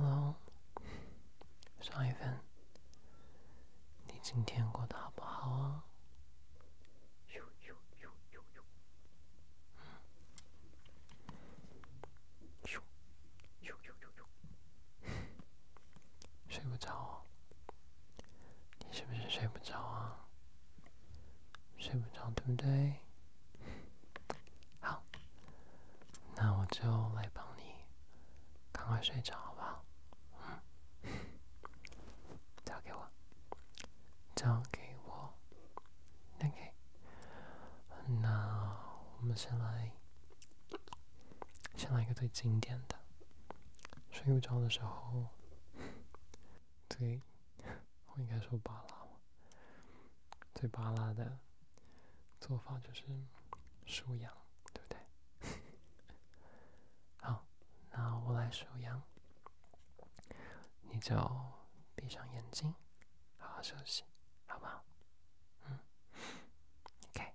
Hello，上一份，你今天过得好不好啊？咻咻咻咻咻，咻咻咻咻咻，睡不着？你是不是睡不着啊？睡不着，对不对？好，那我就来帮你，赶快睡着，好不好？嗯，交给我，交给我，OK。那我们先来，先来一个最经典的，睡不着的时候，最，我应该说巴拉？最巴拉的做法就是数羊，对不对？好，那我来数羊，你就闭上眼睛，好好休息，好不好？嗯，OK。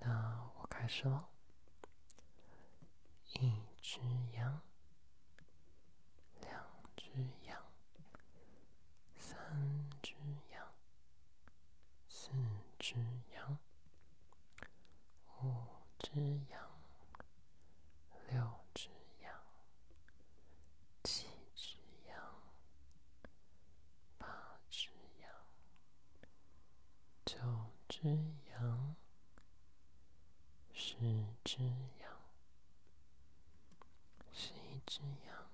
那我开始喽，一只羊，两只羊，三只羊，四只羊，五只羊，六只羊，七只羊，八只羊，九只羊，十只羊，十一只羊，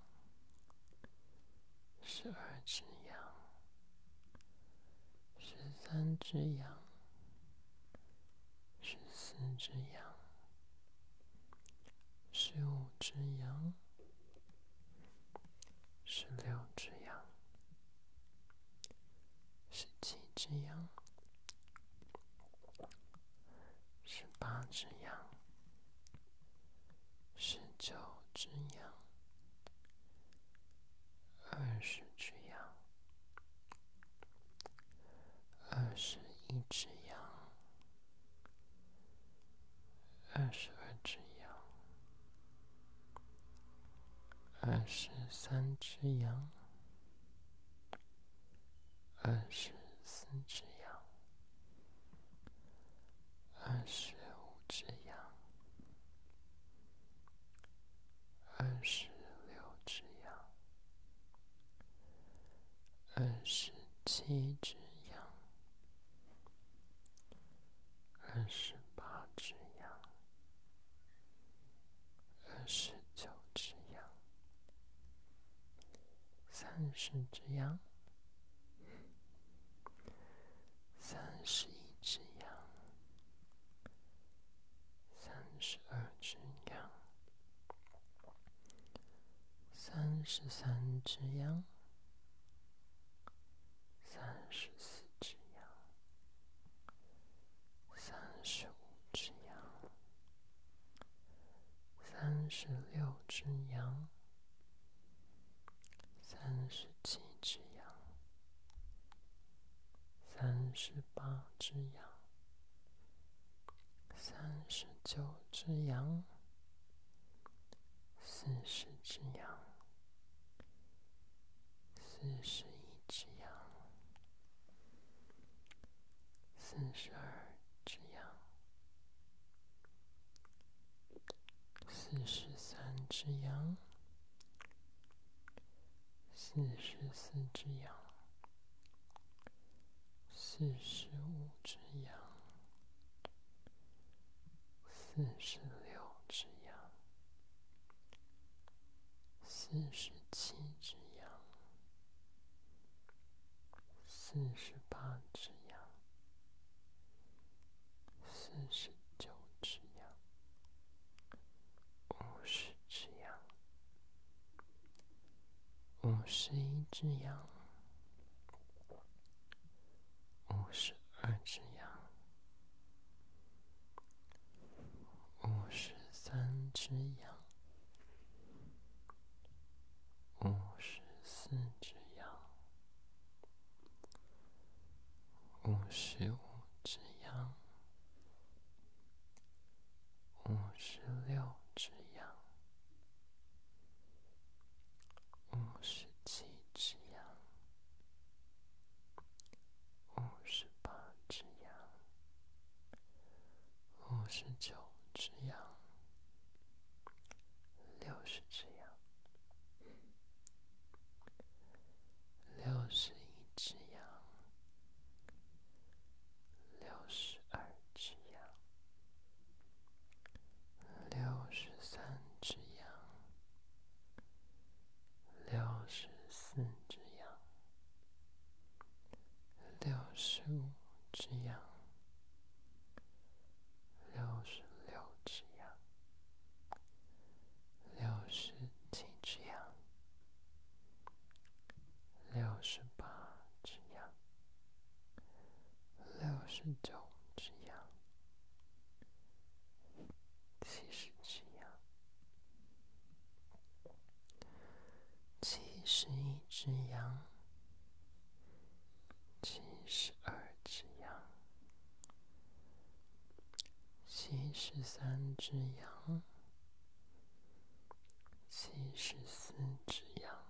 十二只羊，十三只羊，十四只羊，十五只羊，十六只羊，十七只羊，十只羊，十九只羊，二十只羊，二十一只羊，二十二只羊，二十三只羊，二十四只羊，二十只羊，二十六只羊，二十七只羊，二十八只羊，二十九只羊，三十只羊，三十一只羊，三十二只羊，三十三只羊，三十四只羊，三十五只羊，三十六只羊，三十七只羊，三十八只羊，三十九只羊，四十只羊，十一只羊，四十二只羊，四十三只羊，四十四只羊，四十五只羊，四十六只羊，四十七只羊，四十八只羊，四十九只羊，五十只羊，五十一只羊，五十六只羊，五十七只羊，五十八只羊，五十九只羊，六十只。十一只羊，七十二只羊，七十三只羊，七十四只羊，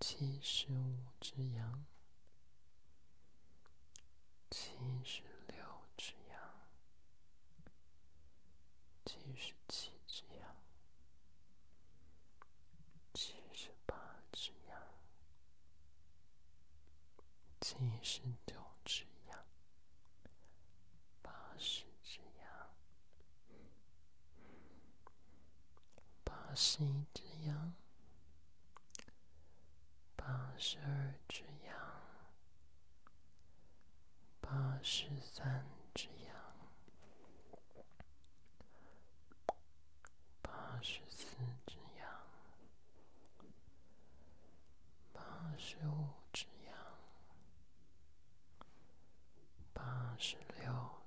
七十五只羊，七十八十九只羊，八十只羊。八十一只羊。八十二只羊。八十三只羊。八十四只羊。八十五。十六